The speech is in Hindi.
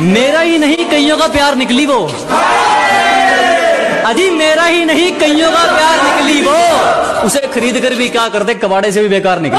मेरा ही नहीं, कईयों का प्यार निकली वो। अजी, मेरा ही नहीं, कईयों का प्यार निकली वो। उसे खरीद कर भी क्या करते कबाड़े से भी बेकार निकली।